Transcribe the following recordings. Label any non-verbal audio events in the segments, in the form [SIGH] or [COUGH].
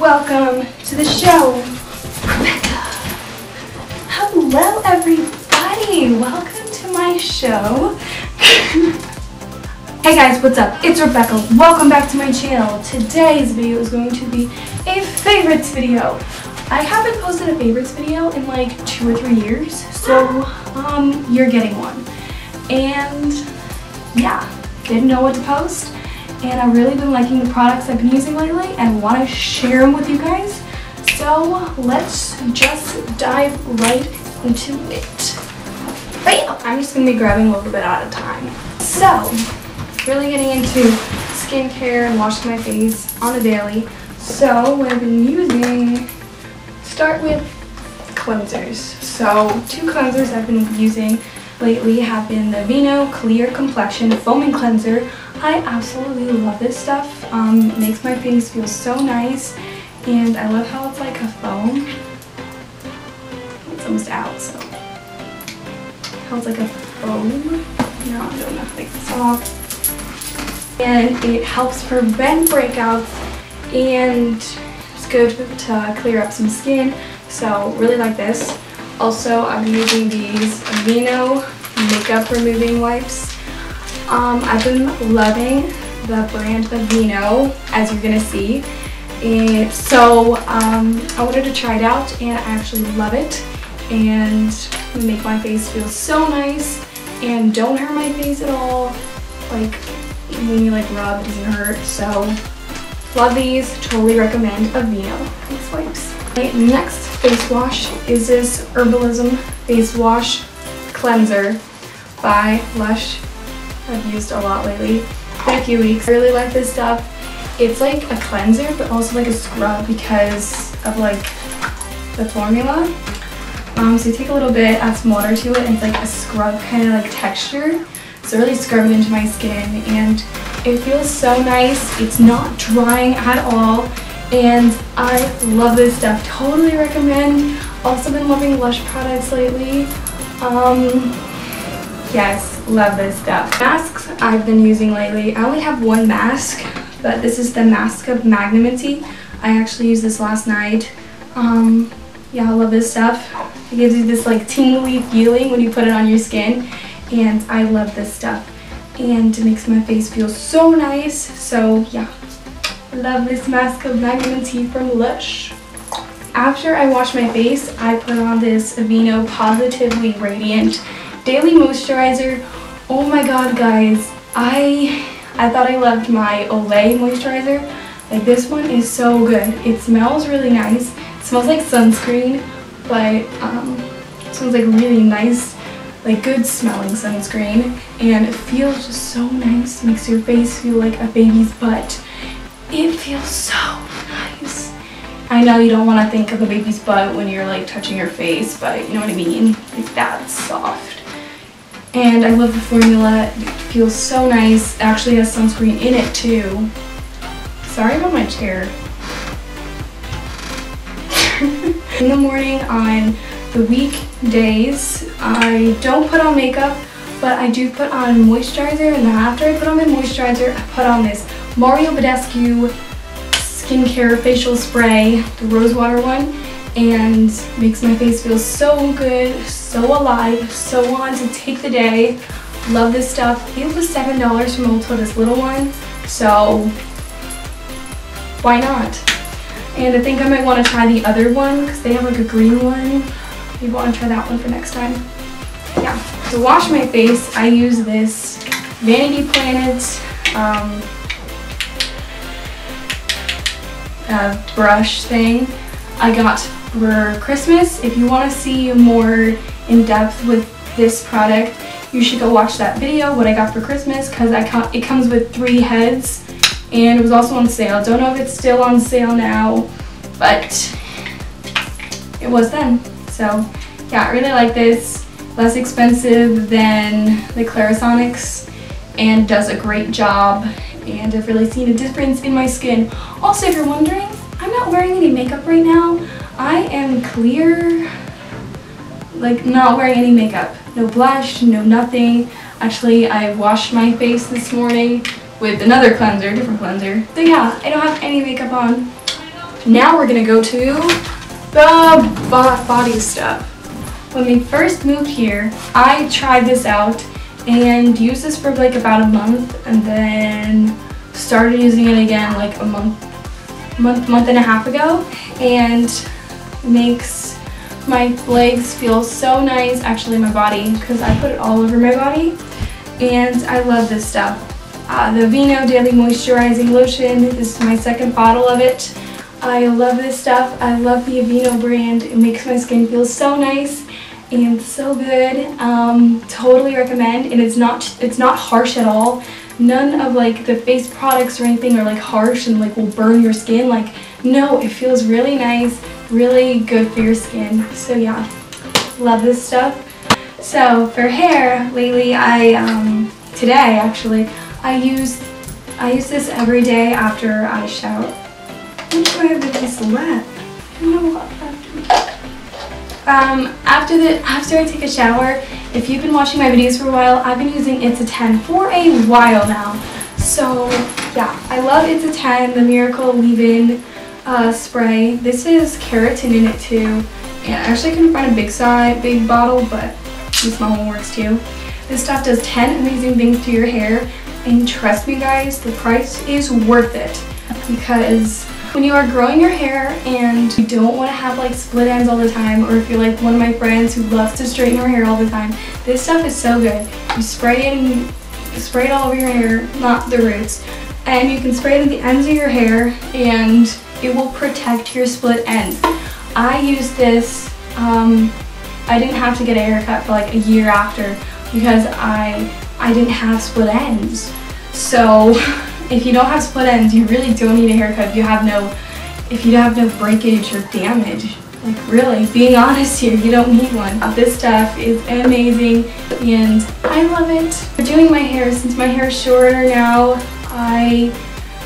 welcome to the show, Rebecca. Hello, everybody. Welcome to my show. [LAUGHS] hey guys, what's up? It's Rebecca. Welcome back to my channel. Today's video is going to be a favorites video. I haven't posted a favorites video in like two or three years, so um, you're getting one. And yeah, didn't know what to post and I've really been liking the products I've been using lately and want to share them with you guys. So let's just dive right into it. Bam! I'm just going to be grabbing a little bit at a time. So, really getting into skincare and washing my face on a daily. So what I've been using, start with cleansers. So two cleansers I've been using lately have been the Aveeno Clear Complexion Foaming Cleanser. I absolutely love this stuff. Um, makes my face feel so nice and I love how it's like a foam. It's almost out, so. How it's like a foam. No, I don't know how to take this off. And it helps prevent breakouts and it's good to clear up some skin. So really like this. Also, I'm using these Aveeno makeup removing wipes. Um, I've been loving the brand Aveeno, as you're gonna see. So um, I wanted to try it out and I actually love it and make my face feel so nice and don't hurt my face at all. Like when you like rub, it doesn't hurt. So love these, totally recommend Aveeno face wipes. Okay, next face wash is this Herbalism Face Wash Cleanser by Lush. I've used a lot lately. Been a few weeks. I really like this stuff. It's like a cleanser but also like a scrub because of like the formula. Um, so you take a little bit, add some water to it, and it's like a scrub kind of like texture. So really scrub it into my skin and it feels so nice. It's not drying at all and I love this stuff. Totally recommend. Also been loving Lush products lately. Um, yes, love this stuff. Masks I've been using lately. I only have one mask, but this is the Mask of Magnanimity. I actually used this last night. Um, yeah, I love this stuff. It gives you this like tingly feeling when you put it on your skin, and I love this stuff. And it makes my face feel so nice. So yeah, Love this mask of Magnanimity from Lush. After I wash my face, I put on this Aveeno Positively Radiant Daily Moisturizer. Oh my god, guys. I I thought I loved my Olay moisturizer. Like this one is so good. It smells really nice. It smells like sunscreen, but um, smells like really nice, like good smelling sunscreen. And it feels just so nice. Makes your face feel like a baby's butt. It feels so nice. I know you don't want to think of a baby's butt when you're like touching your face, but you know what I mean? Like that soft. And I love the formula. It feels so nice. It actually has sunscreen in it too. Sorry about my chair. [LAUGHS] in the morning on the weekdays, I don't put on makeup, but I do put on moisturizer and then after I put on my moisturizer, I put on this Mario Badescu skincare facial spray, the rose water one, and makes my face feel so good, so alive, so on to take the day. Love this stuff. It was $7 from Ulta, this little one, so why not? And I think I might want to try the other one because they have like a green one. Maybe want to try that one for next time. Yeah. To wash my face, I use this Vanity Planet um, uh, brush thing I got for Christmas. If you want to see more in depth with this product, you should go watch that video, what I got for Christmas, because I it comes with three heads, and it was also on sale. Don't know if it's still on sale now, but it was then. So yeah, I really like this. Less expensive than the Clarisonics, and does a great job and I've really seen a difference in my skin. Also, if you're wondering, I'm not wearing any makeup right now. I am clear, like not wearing any makeup. No blush, no nothing. Actually, I washed my face this morning with another cleanser, different cleanser. So yeah, I don't have any makeup on. now we're gonna go to the body stuff. When we first moved here, I tried this out and used this for like about a month and then started using it again like a month, month, month and a half ago and makes my legs feel so nice, actually my body, because I put it all over my body and I love this stuff. Uh, the Aveeno Daily Moisturizing Lotion, this is my second bottle of it. I love this stuff. I love the Aveeno brand. It makes my skin feel so nice and so good. Um, totally recommend. And it's not it's not harsh at all. None of like the face products or anything are like harsh and like will burn your skin. Like no, it feels really nice, really good for your skin. So yeah, love this stuff. So for hair, lately I um, today actually I use I use this every day after I shower. Which I have this left? What. Um, after the after I take a shower, if you've been watching my videos for a while, I've been using It's a 10 for a while now. So yeah, I love It's a 10, the Miracle Leave-In uh, spray. This is keratin in it too. And I actually couldn't find a big size, big bottle, but the small one works too. This stuff does 10 amazing things to your hair. And trust me guys, the price is worth it because when you are growing your hair and you don't want to have like split ends all the time or if you're like one of my friends who loves to straighten her hair all the time, this stuff is so good. You spray it and spray it all over your hair, not the roots, and you can spray it at the ends of your hair and it will protect your split ends. I use this, um, I didn't have to get a haircut for like a year after because I, I didn't have split ends. So [LAUGHS] if you don't have split ends, you really don't need a haircut if you have no, if you have no breakage or damage. Like really, being honest here, you don't need one. This stuff is amazing and I love it. For doing my hair, since my hair is shorter now, I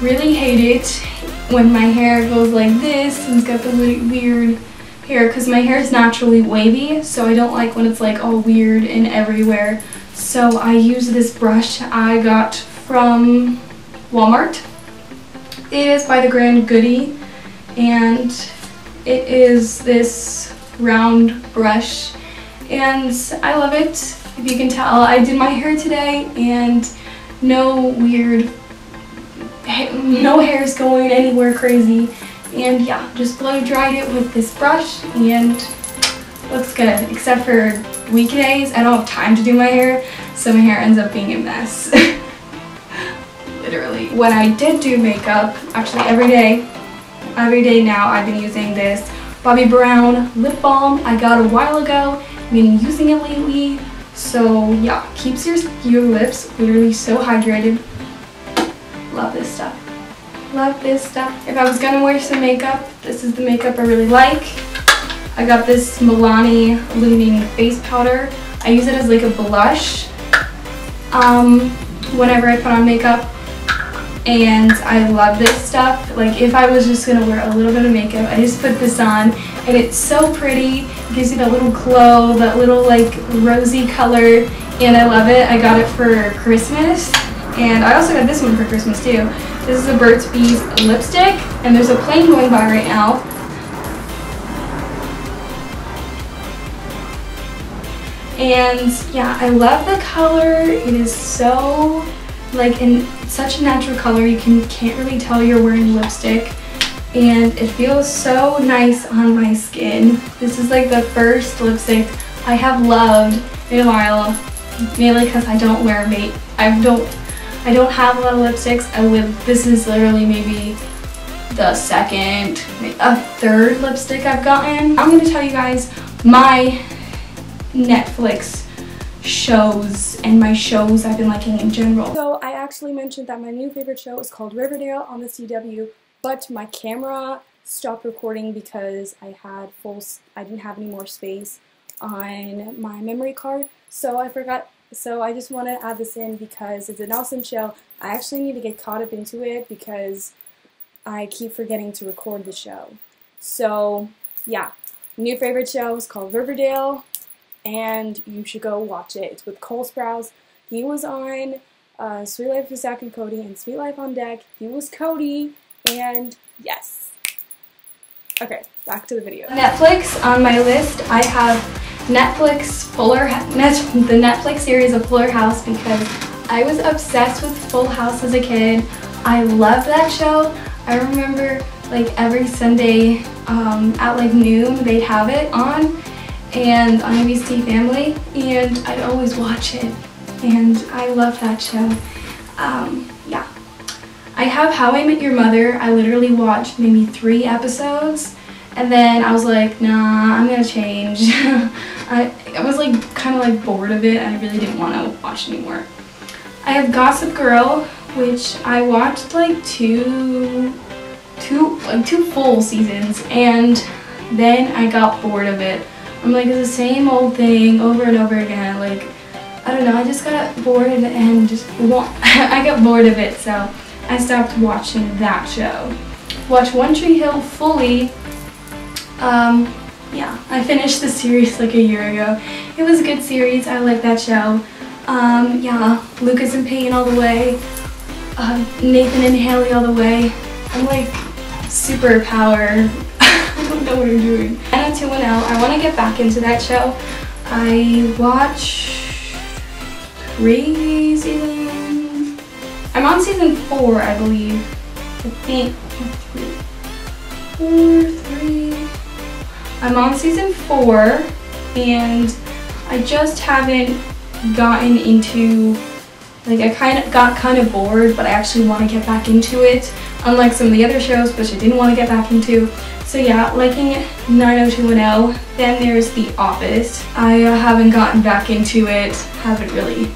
really hate it when my hair goes like this and it's got the weird hair because my hair is naturally wavy so I don't like when it's like all weird and everywhere. So I use this brush I got from Walmart. It is by the brand Goody and it is this round brush and I love it. If you can tell, I did my hair today and no weird, no hairs going anywhere crazy. And yeah, just blow dried it with this brush and looks good. Except for weekdays, I don't have time to do my hair, so my hair ends up being a mess. [LAUGHS] literally. When I did do makeup, actually every day, every day now I've been using this Bobbi Brown lip balm I got a while ago. Been using it lately. So yeah, keeps your, your lips literally so hydrated. Love this stuff. Love this stuff. If I was gonna wear some makeup, this is the makeup I really like. I got this Milani Illuminating Face Powder. I use it as like a blush um, whenever I put on makeup and I love this stuff. Like if I was just gonna wear a little bit of makeup, I just put this on and it's so pretty. It gives you that little glow, that little like rosy color and I love it. I got it for Christmas and I also got this one for Christmas too. This is a Burt's Bees lipstick and there's a plane going by right now. And yeah, I love the color. It is so like in such a natural color you can can't really tell you're wearing lipstick and it feels so nice on my skin this is like the first lipstick I have loved in a while mainly because I don't wear mate I don't I don't have a lot of lipsticks. I would this is literally maybe the second a third lipstick I've gotten. I'm gonna tell you guys my Netflix shows and my shows I've been liking in general. So I actually mentioned that my new favorite show is called Riverdale on the CW, but my camera stopped recording because I had full, I didn't have any more space on my memory card, so I forgot, so I just want to add this in because it's an awesome show. I actually need to get caught up into it because I keep forgetting to record the show. So, yeah, new favorite show is called Riverdale and you should go watch it. It's with Cole Sprouse. He was on uh, Suite Life with Zack and Cody and Suite Life on Deck. He was Cody, and yes. Okay, back to the video. Netflix on my list, I have Netflix Fuller, Net, the Netflix series of Fuller House because I was obsessed with Full House as a kid. I loved that show. I remember like every Sunday um, at like noon they'd have it on and on ABC Family and I'd always watch it and I love that show. Um, yeah. I have How I Met Your Mother. I literally watched maybe three episodes and then I was like, nah, I'm gonna change. [LAUGHS] I, I was like kind of like bored of it. I really didn't want to watch anymore. I have Gossip Girl, which I watched like two, two, like two full seasons and then I got bored of it. I'm like, it's the same old thing over and over again. Like, I don't know, I just got bored and just [LAUGHS] I got bored of it, so I stopped watching that show. Watch One Tree Hill fully. Um, yeah, I finished the series like a year ago. It was a good series. I like that show. Um, yeah, Lucas and Peyton all the way. Uh, Nathan and Haley all the way. I'm like superpower. [LAUGHS] I don't know what I'm doing. 90210, I want to get back into that show. I watch three seasons. I'm on season four, I believe. I think three, four, three. I'm on season four, and I just haven't gotten into like I kind of got kind of bored, but I actually want to get back into it. Unlike some of the other shows, which I didn't want to get back into. So yeah, liking 90210. Then there's The Office. I haven't gotten back into it. Haven't really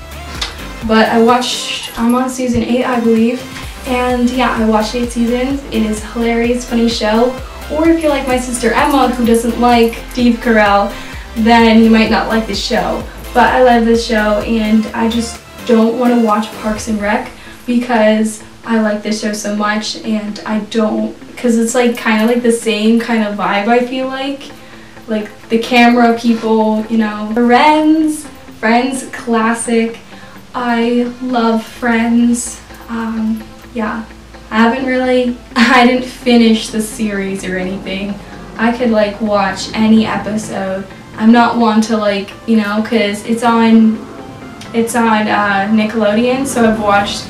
but I watched, I'm on season 8 I believe, and yeah, I watched 8 seasons. It is hilarious, funny show. Or if you're like my sister Emma who doesn't like Steve Carell, then you might not like this show. But I love this show and I just don't want to watch Parks and Rec because I like this show so much and I don't, because it's like kind of like the same kind of vibe I feel like. Like the camera people, you know. Friends, Friends classic. I love Friends. Um, yeah, I haven't really, [LAUGHS] I didn't finish the series or anything. I could like watch any episode. I'm not one to like, you know, cause it's on, it's on uh, Nickelodeon, so I've watched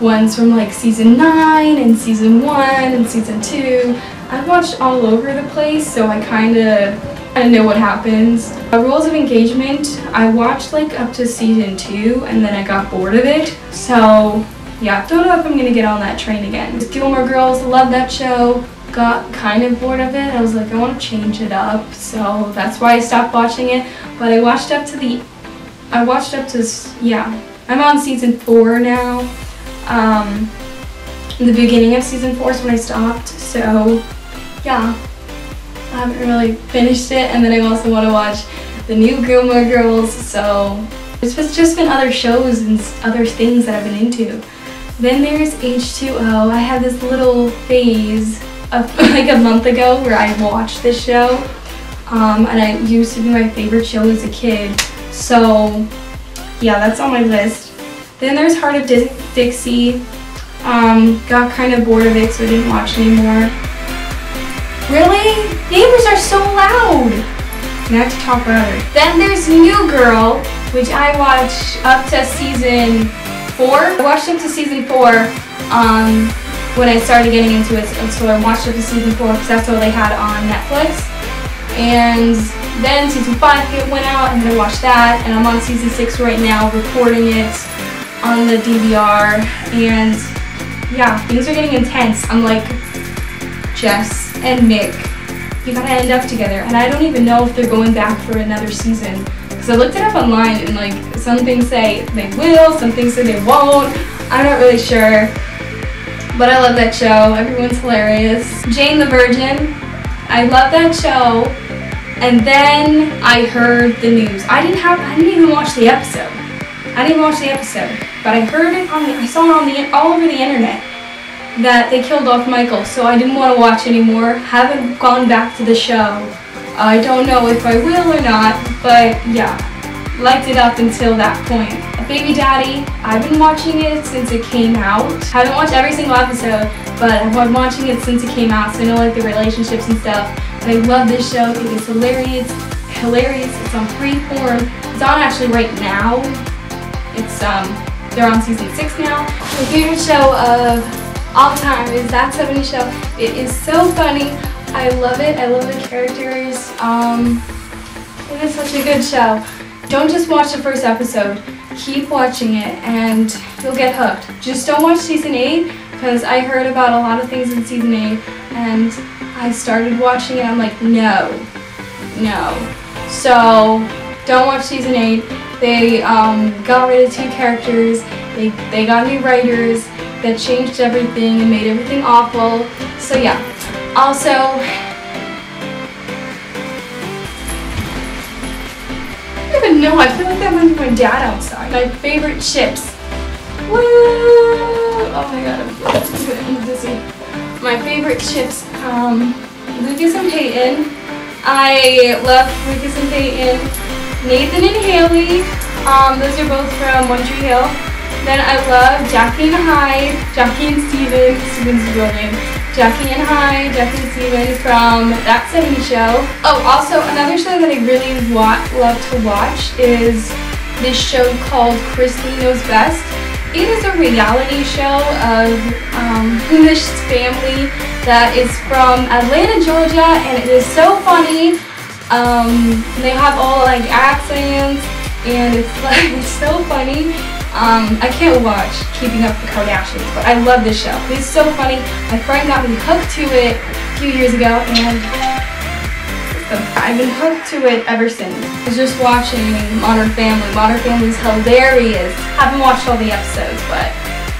ones from like season 9 and season 1 and season 2. I've watched all over the place, so I kind of I know what happens. Uh, Rules of Engagement, I watched like up to season two and then I got bored of it. So yeah, don't know if I'm gonna get on that train again. Gilmore Girls, love that show. Got kind of bored of it. I was like, I want to change it up. So that's why I stopped watching it. But I watched up to the, I watched up to, yeah. I'm on season four now. Um, the beginning of season four is when I stopped. So yeah, I haven't really finished it and then I also want to watch the new Gilmore Girls so it's just been other shows and other things that I've been into. Then there's H2O. I had this little phase of [LAUGHS] like a month ago where I watched this show um, and I used to be my favorite show as a kid so yeah that's on my list. Then there's Hart of Dixie. Um, got kind of bored of it so I didn't watch anymore. Really? Neighbors are so loud. I have to talk louder. Then there's New Girl, which I watched up to season four. I watched up to season four um, when I started getting into it. So I watched up to season four because that's all they had on Netflix. And then season five went out and then I watched that. And I'm on season six right now, recording it on the DVR. And yeah, things are getting intense. I'm like, Jess, and Nick, you gotta end up together. And I don't even know if they're going back for another season. Because I looked it up online and like some things say they will, some things say they won't. I'm not really sure. But I love that show. Everyone's hilarious. Jane the Virgin. I love that show. And then I heard the news. I didn't have I didn't even watch the episode. I didn't watch the episode. But I heard it on the I saw it on the all over the internet that they killed off Michael, so I didn't want to watch anymore. Haven't gone back to the show. I don't know if I will or not, but yeah, liked it up until that point. Baby Daddy, I've been watching it since it came out. I haven't watched every single episode, but I've been watching it since it came out, so I know like the relationships and stuff. And I love this show. It is hilarious. Hilarious. It's on Freeform. It's on actually right now. It's um they're on season six now. My favorite show of all time is That '70s Show. It is so funny. I love it. I love the characters. Um, it is such a good show. Don't just watch the first episode. Keep watching it and you'll get hooked. Just don't watch season 8 because I heard about a lot of things in season 8 and I started watching it. I'm like, no, no. So don't watch season 8. They um, got rid of two characters. They, they got new writers that changed everything and made everything awful. So yeah. Also, I don't even know. I feel like that be my dad outside. My favorite ships. Woo! Oh my god, I'm, I'm [LAUGHS] dizzy. My favorite ships. Um, Lucas and Peyton. I love Lucas and Peyton. Nathan and Haley. Um, those are both from One Tree Hill. Then I love Jackie and Hyde, Jackie and Steven, Steven's real name. Jackie and Hyde, Jackie Steven from That '70s Show. Oh, also another show that I really love to watch is this show called Chrisley Knows Best. It is a reality show of um, English family that is from Atlanta, Georgia, and it is so funny. Um, they have all like accents, and it's [LAUGHS] like it's so funny. Um, I can't watch Keeping Up with the Kardashians, but I love this show. It's so funny. My friend got me hooked to it a few years ago, and I've been hooked to it ever since. I was just watching Modern Family. Modern Family is hilarious. Haven't watched all the episodes, but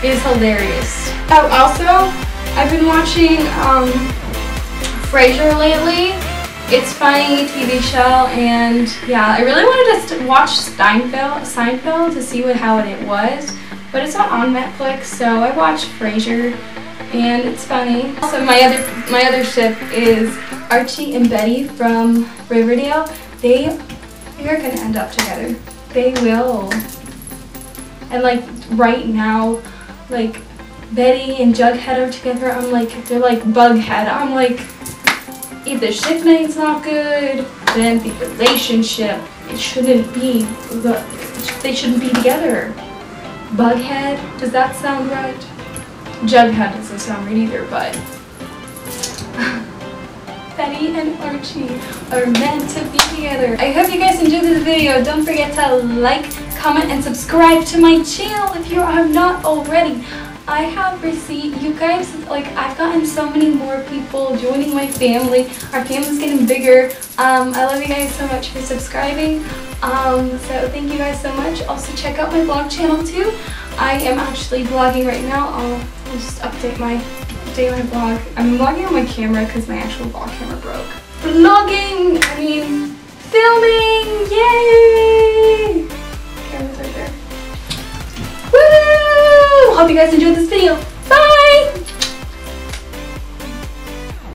it is hilarious. Oh, also, I've been watching um, Frasier lately. It's funny TV show, and yeah, I really wanted to watch Seinfeld, Seinfeld to see what how it was, but it's not on Netflix, so I watched Frasier, and it's funny. Also, my other my other ship is Archie and Betty from Riverdale. They they are gonna end up together. They will. And like right now, like Betty and Jughead are together. I'm like they're like Bughead. I'm like if the shipmate's not good, then the relationship, it shouldn't be, the, they shouldn't be together. Bughead, does that sound right? Jughead doesn't sound right either, but [LAUGHS] Betty and Archie are meant to be together. I hope you guys enjoyed this video. Don't forget to like, comment, and subscribe to my channel if you are not already. I have received, you guys, like, I've gotten so many more people joining my family. Our family's getting bigger. Um, I love you guys so much for subscribing. Um, so thank you guys so much. Also check out my vlog channel too. I am actually vlogging right now. I'll just update my, my vlog. I'm vlogging on my camera because my actual vlog camera broke. Vlogging! I mean, filming! Yay! Camera's right there. Woo! hope you guys enjoyed this video. Bye!